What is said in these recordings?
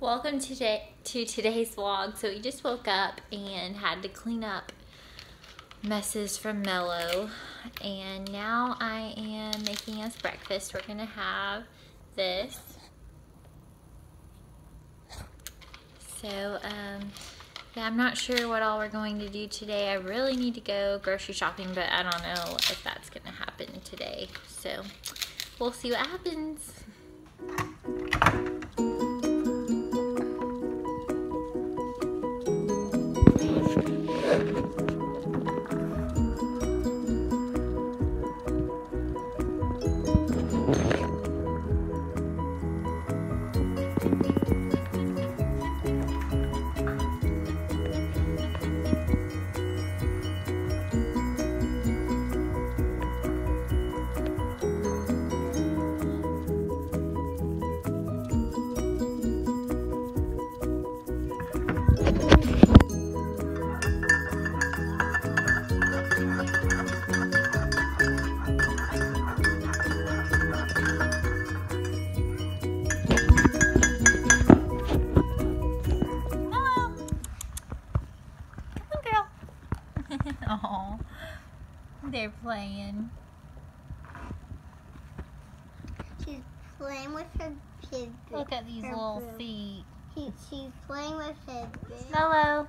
welcome to, today to today's vlog. So we just woke up and had to clean up messes from Mello. And now I am making us breakfast. We're gonna have this. So, um, yeah, I'm not sure what all we're going to do today. I really need to go grocery shopping, but I don't know if that's gonna happen today. So, we'll see what happens. Playing with his Hello.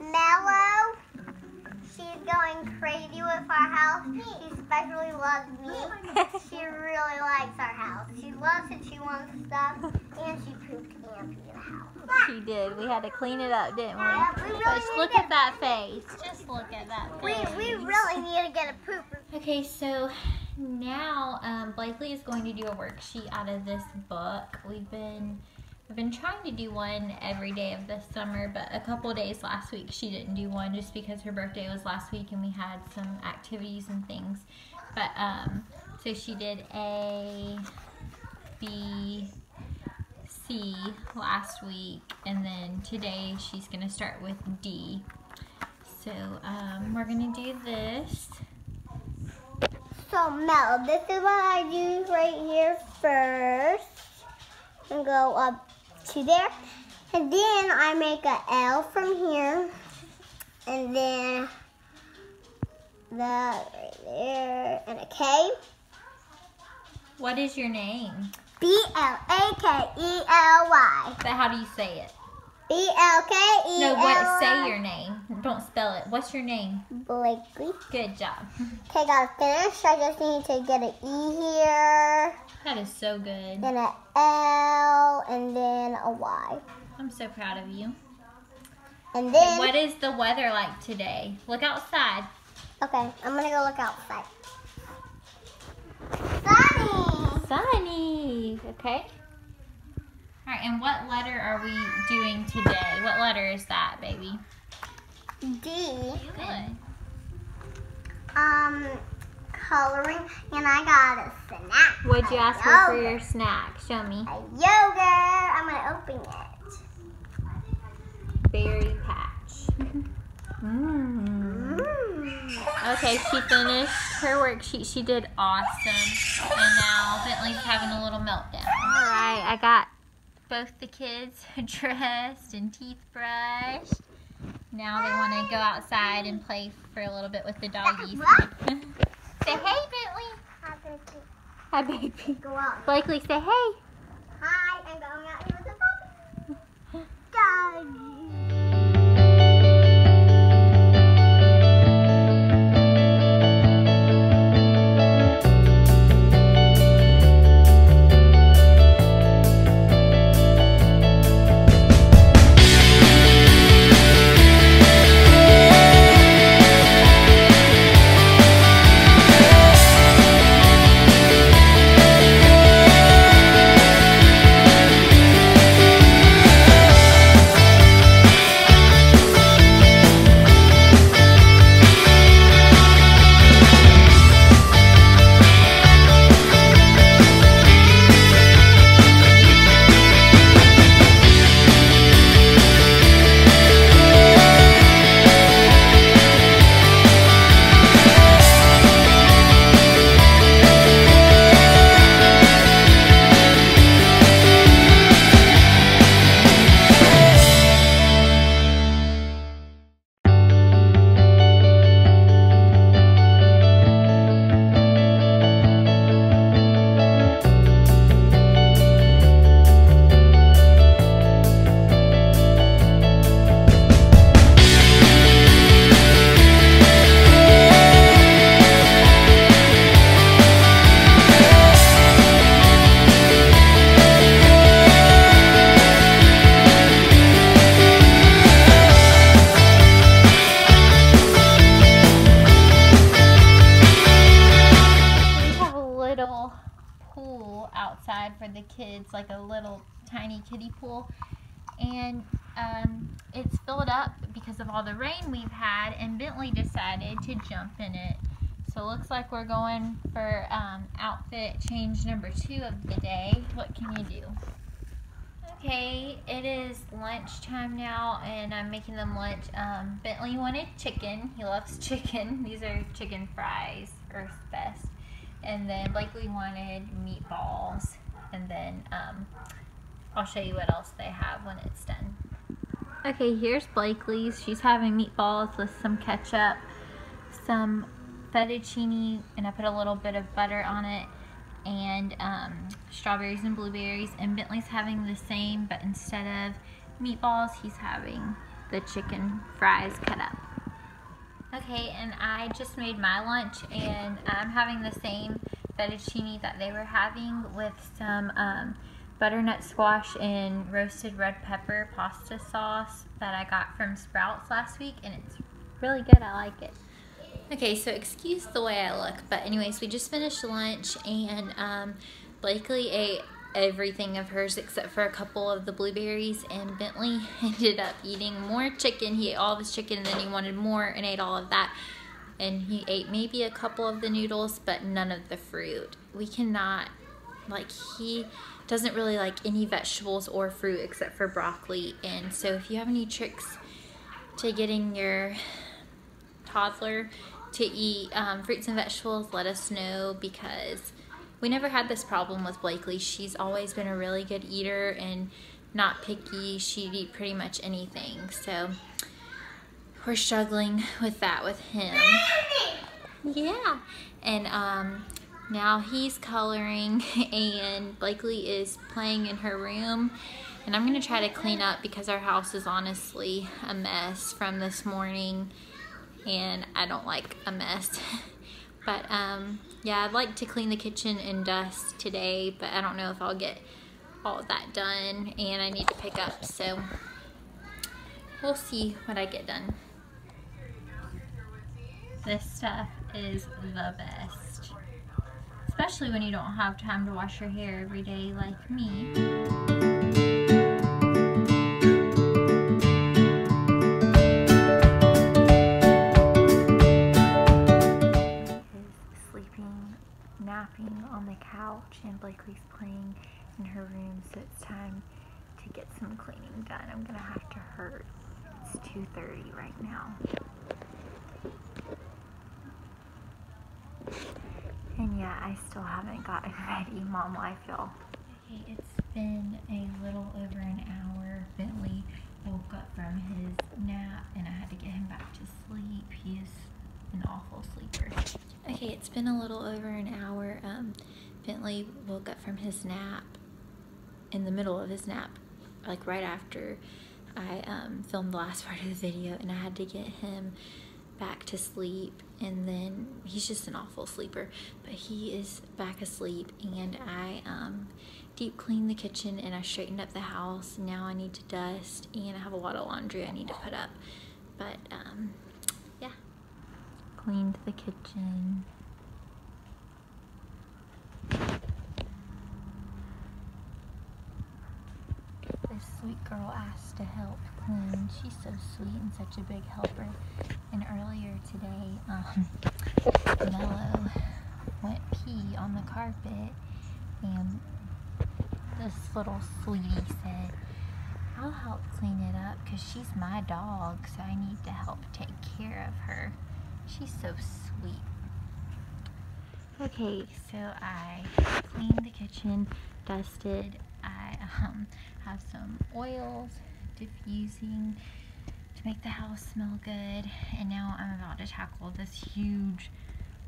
Mellow. She's going crazy with our house. She especially loves me. she really likes our house. She loves it. She wants stuff. And she pooped Ampy in the house. She did. We had to clean it up, didn't we? Yeah, we really Just look to- at that face. Just look at that face. we we really need to get a pooper. Okay, so now um, Blakely is going to do a worksheet out of this book. We've been I've been trying to do one every day of the summer, but a couple days last week she didn't do one just because her birthday was last week and we had some activities and things. But um, so she did A, B, C last week, and then today she's gonna start with D. So um, we're gonna do this. So, Mel, this is what I do right here first. And go up to there. And then I make a L from here. And then that right there. And a K. What is your name? B L A K E L Y. But how do you say it? B L K E No, what? Say your name. Don't spell it. What's your name? Blakely. Good job. Okay, gotta finish. I just need to get an E here. That is so good. Then a L. And then a Y. I'm so proud of you. And then. What is the weather like today? Look outside. Okay, I'm gonna go look outside. Sunny! Sunny. Okay. All right. And what letter are we doing today? What letter is that, baby? D. Good. Um, coloring, and I got a snack. What'd you ask her for your snack? Show me. A yogurt. I'm gonna open it. Berry patch. Mmm. Mmm. Okay, she finished her worksheet. She did awesome. And now Bentley's having a little meltdown. All right, I got both the kids dressed and teeth brushed. Now they want to go outside and play for a little bit with the doggies. say hey, Bentley. I'm gonna Hi, baby. go out. Blakely, say hey. Hi, I'm going out here with the puppy. Doggy. And um, it's filled up because of all the rain we've had and Bentley decided to jump in it. So it looks like we're going for um, outfit change number two of the day. What can you do? Okay, it is lunchtime now and I'm making them lunch. Um, Bentley wanted chicken. He loves chicken. These are chicken fries, Earth's Best. And then Blakely wanted meatballs. And then um, I'll show you what else they have when it's done. Okay, here's Blakely's. She's having meatballs with some ketchup, some fettuccine, and I put a little bit of butter on it, and um, strawberries and blueberries. And Bentley's having the same, but instead of meatballs, he's having the chicken fries cut up. Okay, and I just made my lunch, and I'm having the same fettuccine that they were having with some um, butternut squash and roasted red pepper pasta sauce that I got from Sprouts last week, and it's really good. I like it. Okay, so excuse the way I look, but anyways, we just finished lunch, and um, Blakely ate everything of hers except for a couple of the blueberries, and Bentley ended up eating more chicken. He ate all of his chicken, and then he wanted more and ate all of that. And he ate maybe a couple of the noodles, but none of the fruit. We cannot, like, he doesn't really like any vegetables or fruit except for broccoli. And so if you have any tricks to getting your toddler to eat um, fruits and vegetables, let us know because we never had this problem with Blakely. She's always been a really good eater and not picky. She'd eat pretty much anything. So we're struggling with that with him. Yeah. And um, now he's coloring and Blakely is playing in her room. And I'm to try to clean up because our house is honestly a mess from this morning. And I don't like a mess. but um, yeah, I'd like to clean the kitchen and dust today. But I don't know if I'll get all that done. And I need to pick up. So we'll see what I get done. This stuff is the best. Especially when you don't have time to wash your hair every day like me. sleeping, napping on the couch, and Blakely's playing in her room, so it's time to get some cleaning done. I'm gonna have to hurt. It's 2.30 right now. And yeah, I still haven't gotten ready, mom life, y'all. Okay, it's been a little over an hour. Bentley woke up from his nap and I had to get him back to sleep. He is an awful sleeper. Okay, it's been a little over an hour. Um, Bentley woke up from his nap in the middle of his nap, like right after I um, filmed the last part of the video, and I had to get him back to sleep and then he's just an awful sleeper but he is back asleep and I um, deep cleaned the kitchen and I straightened up the house. Now I need to dust and I have a lot of laundry I need to put up. But um, yeah. Cleaned the kitchen this sweet girl asked to help clean. She's so sweet and such a big helper. And earlier today, um, Mello went pee on the carpet, and this little sweetie said, I'll help clean it up because she's my dog, so I need to help take care of her. She's so sweet. Okay, so I cleaned the kitchen, dusted. Um, have some oils diffusing to make the house smell good. And now I'm about to tackle this huge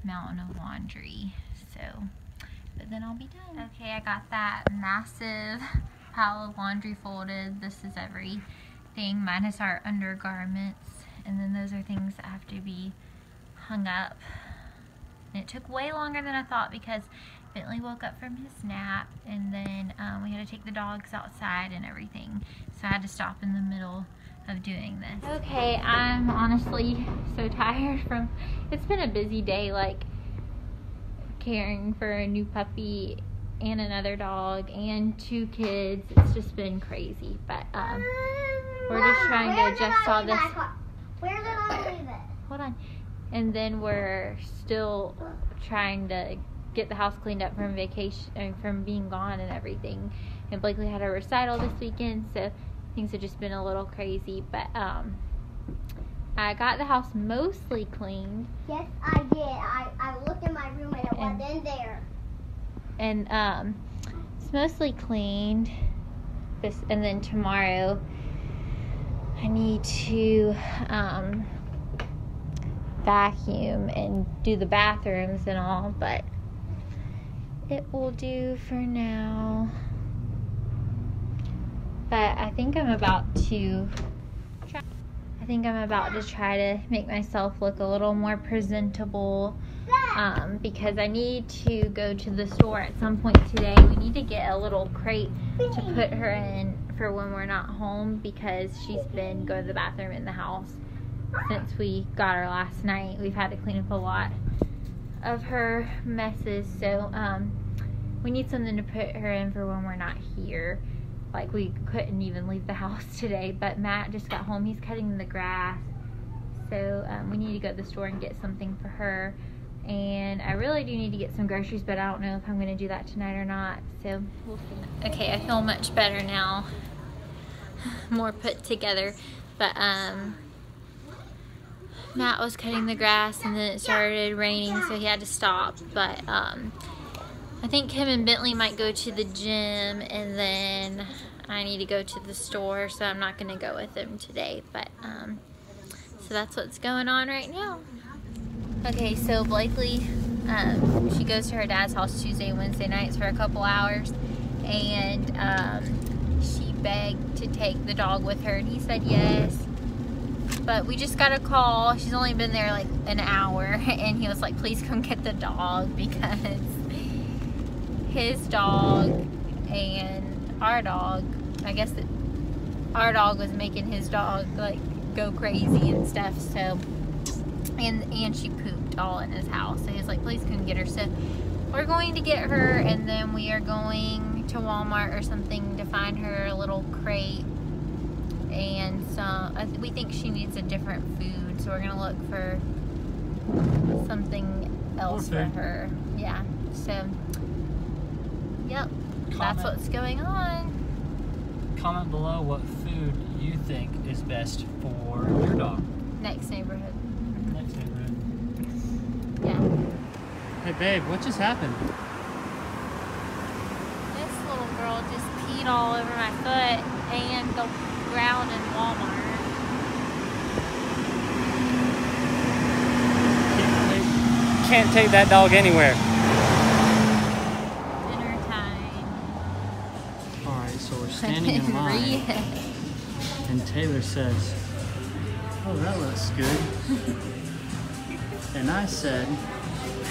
mountain of laundry. So, but then I'll be done. Okay, I got that massive pile of laundry folded. This is everything minus our undergarments. And then those are things that have to be hung up. And it took way longer than I thought because Bentley woke up from his nap and then um, we had to take the dogs outside and everything. So I had to stop in the middle of doing this. Okay, I'm honestly so tired from, it's been a busy day like caring for a new puppy and another dog and two kids. It's just been crazy, but um, we're just trying to Where did adjust I all this. Where did I leave it? Hold on, and then we're still trying to get the house cleaned up from vacation, from being gone and everything. And Blakely had a recital this weekend, so things have just been a little crazy. But um, I got the house mostly cleaned. Yes, I did. I, I looked in my room and it And- wasn't there. and um, it's mostly cleaned. This and then tomorrow, I need to um, vacuum and do the bathrooms and all, but it will do for now. But I think I'm about to. Try, I think I'm about to try to make myself look a little more presentable um, because I need to go to the store at some point today. We need to get a little crate to put her in for when we're not home because she's been going to the bathroom in the house since we got her last night. We've had to clean up a lot of her messes, so um, we need something to put her in for when we're not here. Like we couldn't even leave the house today, but Matt just got home. He's cutting the grass, so um, we need to go to the store and get something for her and I really do need to get some groceries, but I don't know if I'm going to do that tonight or not. So we'll see. Okay, I feel much better now, more put together. But um, Matt was cutting the grass, and then it started raining, so he had to stop. But um, I think him and Bentley might go to the gym, and then I need to go to the store, so I'm not going to go with them today. But um, so that's what's going on right now. Okay, so Blakely, um, she goes to her dad's house Tuesday and Wednesday nights for a couple hours, and um, she begged to take the dog with her, and he said yes. But we just got a call. She's only been there like an hour, and he was like, "Please come get the dog because his dog and our dog, I guess that our dog was making his dog like go crazy and stuff. So." and and she pooped all in his house. So he was like, please come get her. So we're going to get her, and then we are going to Walmart or something to find her a little crate. And some, I we think she needs a different food, so we're gonna look for something else for her. Yeah. So, yep, that's what's going on. Comment below what food you think is best for your dog. Next neighborhood. Next neighborhood. Yeah. Hey babe, what just happened? This little girl just peed all over my foot and the ground in Walmart. Can't take, can't take that dog anywhere. Standing in line Read. and Taylor says, Oh, that looks good. and I said,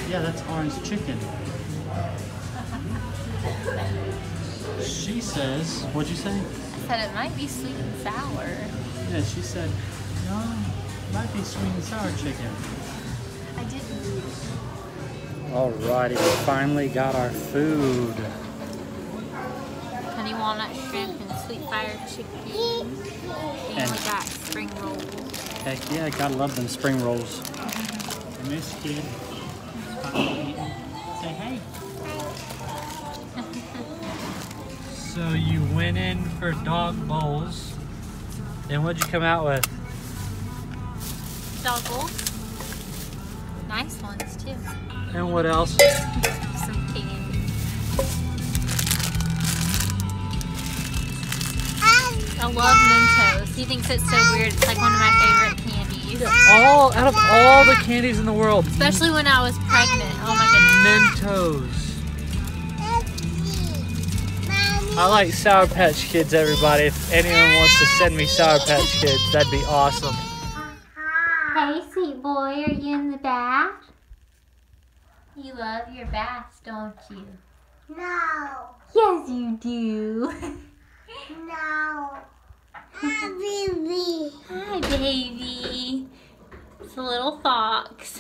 Yeah, that's orange chicken. She says, What'd you say? I said it might be sweet and sour. Yeah, she said, No, might be sweet and sour chicken. I didn't. Alrighty, we finally got our food. Walnut shrimp and sweet fire chicken. And, And- we got spring rolls. Heck yeah, I gotta love them spring rolls. And this kid is finally eating. Say hey. So you went in for dog bowls. And what'd you come out with? Dog bowls. Nice ones too. And what else? I love Mentos. He thinks it's so weird. It's like one of my favorite candies. All out of all the candies in the world, Especially when I was pregnant. Oh my god, Mentos. I like Sour Patch Kids, everybody. If anyone wants to send me Sour Patch Kids, that'd be awesome. goodness. Hey, sweet boy, are you in the bath? You love your baths, don't you? No, Yes, you do. no. Hi, baby. Hi, baby. It's a little fox.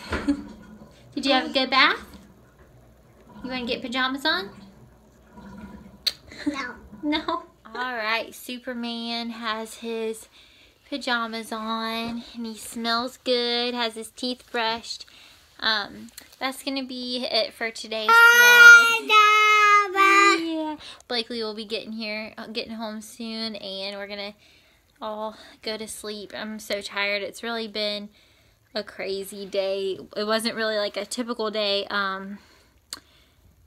Did you have a good bath? You want to get pajamas on? No. No? All right, Superman has his pajamas on and he smells good, has his teeth brushed. Um, that's gonna be it for today's vlog. Blakely will be getting here, uh, getting home soon, and we're gonna all go to sleep. I'm so tired. It's really been a crazy day. It wasn't really like a typical day. Um,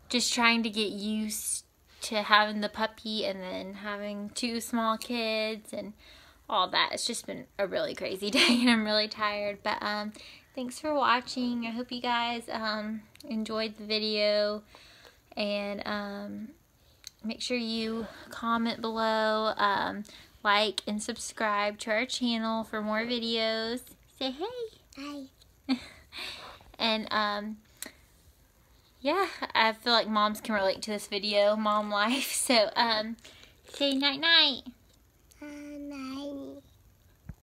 just trying to get used to having the puppy and then having two small kids and all that. It's just been a really crazy day and I'm really tired. But um, thanks for watching. I hope you guys um, enjoyed the video and um, make sure you comment below, um, like and subscribe to our channel for more videos. Say hey. Hi. and um yeah i feel like moms can relate to this video mom life so um say night night night.